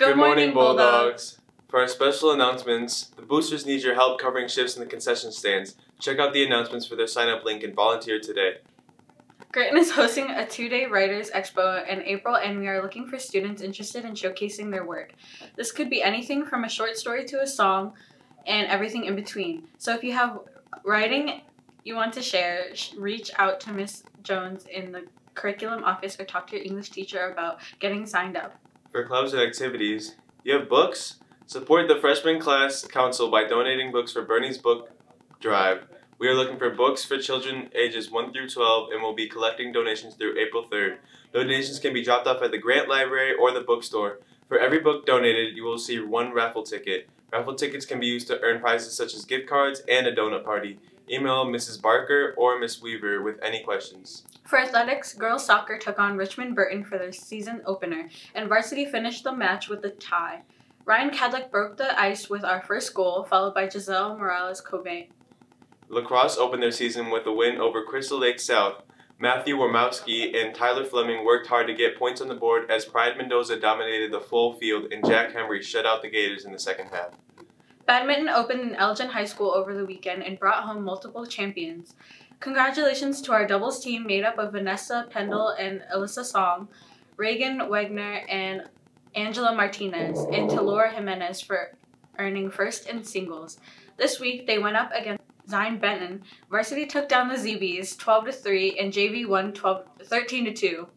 Good, morning, Bulldogs. For our special announcements, the boosters need your help covering shifts in the concession stands. Check out the announcements for their sign up link and volunteer today. Gritton is hosting a two day Writers Expo in April, and we are looking for students interested in showcasing their work. This could be anything from a short story to a song and everything in between. So if you have writing you want to share, reach out to Miss Jones in the curriculum office or talk to your English teacher about getting signed up. For clubs and activities, you have books? Support the freshman class council by donating books for Bernie's book drive. We are looking for books for children ages 1 through 12 and will be collecting donations through April 3rd. Donations can be dropped off at the Grant Library or the bookstore. For every book donated, you will receive one raffle ticket. Raffle tickets can be used to earn prizes such as gift cards and a donut party. Email Mrs. Barker or Miss Weaver with any questions. For athletics, girls soccer took on Richmond Burton for their season opener, and varsity finished the match with a tie. Ryan Cadlick broke the ice with our first goal, followed by Giselle Morales Cobain. Lacrosse opened their season with a win over Crystal Lake South. Matthew Wormowski and Tyler Fleming worked hard to get points on the board as Pride Mendoza dominated the full field and Jack Henry shut out the Gators in the second half. Badminton opened in Elgin High School over the weekend and brought home multiple champions. Congratulations to our doubles team made up of Vanessa Pendle and Alyssa Song, Reagan Wagner and Angela Martinez, and to Laura Jimenez for earning first in singles. This week they went up against Zion Benton. Varsity took down the ZBs 12 to 3 and JV won 12, 13 to 2.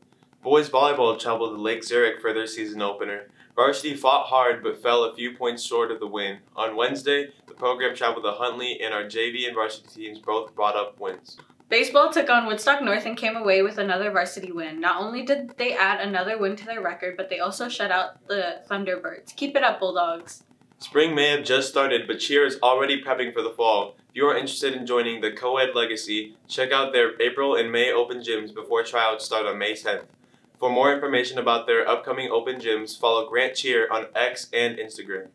Boys volleyball traveled to Lake Zurich for their season opener. Varsity fought hard but fell a few points short of the win. On Wednesday, the program traveled to Huntley and our JV and varsity teams both brought up wins. Baseball took on Woodstock North and came away with another varsity win. Not only did they add another win to their record, but they also shut out the Thunderbirds. Keep it up, Bulldogs. Spring may have just started, but Cheer is already prepping for the fall. If you are interested in joining the Co-Ed Legacy, check out their April and May open gyms before tryouts start on May 10th. For more information about their upcoming open gyms, follow Grant Cheer on X and Instagram.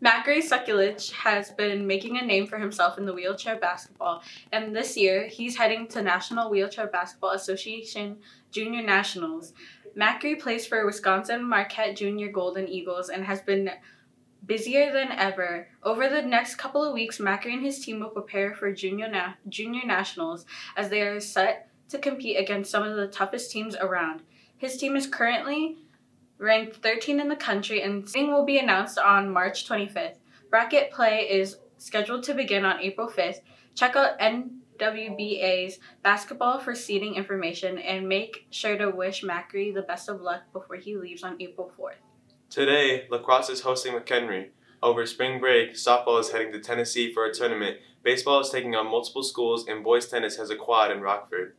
Macri Sekulic has been making a name for himself in the wheelchair basketball, and this year he's heading to National Wheelchair Basketball Association Junior Nationals. Macri plays for Wisconsin Marquette Junior Golden Eagles and has been busier than ever. Over the next couple of weeks, Macri and his team will prepare for junior na- junior nationals as they are set to compete against some of the toughest teams around. His team is currently ranked 13 in the country and seeding will be announced on March 25th. Bracket play is scheduled to begin on April 5th. Check out NWBA's basketball for seeding information and make sure to wish Macri the best of luck before he leaves on April 4th. Today, lacrosse is hosting McHenry. Over spring break, softball is heading to Tennessee for a tournament. Baseball is taking on multiple schools, and boys tennis has a quad in Rockford.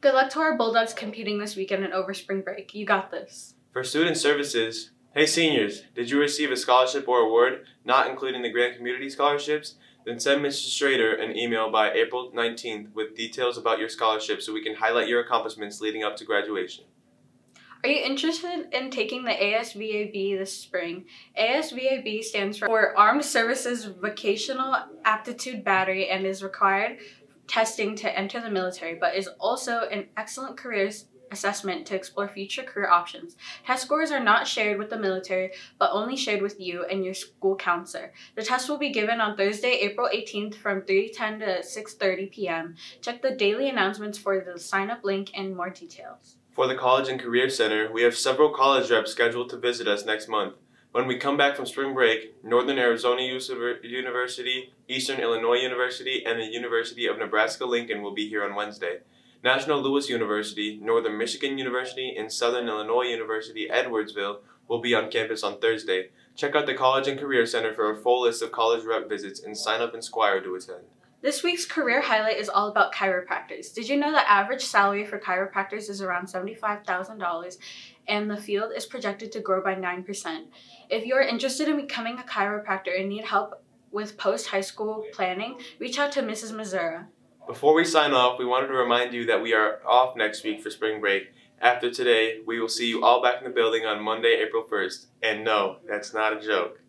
Good luck to our Bulldogs competing this weekend and over spring break. You got this. For student services, hey seniors, did you receive a scholarship or award, not including the Grant Community Scholarships? Then send Mr. Strader an email by April 19th with details about your scholarship so we can highlight your accomplishments leading up to graduation. Are you interested in taking the ASVAB this spring? ASVAB stands for Armed Services Vocational Aptitude Battery and is required testing to enter the military, but is also an excellent career assessment to explore future career options. Test scores are not shared with the military, but only shared with you and your school counselor. The test will be given on Thursday, April 18th from 3:10 to 6:30 p.m. Check the daily announcements for the sign up link and more details. For the College and Career Center, we have several college reps scheduled to visit us next month. When we come back from spring break, Northern Arizona University, Eastern Illinois University, and the University of Nebraska-Lincoln will be here on Wednesday. National Louis University, Northern Michigan University, and Southern Illinois University Edwardsville will be on campus on Thursday. Check out the College and Career Center for a full list of college rep visits and sign up in Squire to attend. This week's career highlight is all about chiropractors. Did you know the average salary for chiropractors is around $75,000 and the field is projected to grow by 9%? If you're interested in becoming a chiropractor and need help with post high school planning, reach out to Mrs. Missouri. Before we sign off, we wanted to remind you that we are off next week for spring break. After today, we will see you all back in the building on Monday, April 1st. And no, that's not a joke.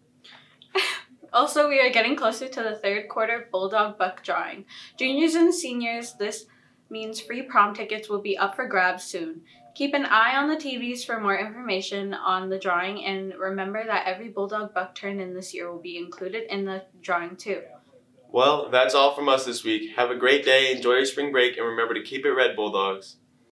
Also, we are getting closer to the third quarter Bulldog Buck drawing. Juniors and seniors, this means free prom tickets will be up for grabs soon. Keep an eye on the TVs for more information on the drawing, and remember that every Bulldog buck turned in this year will be included in the drawing too. Well, that's all from us this week. Have a great day, enjoy your spring break, and remember to keep it red, Bulldogs.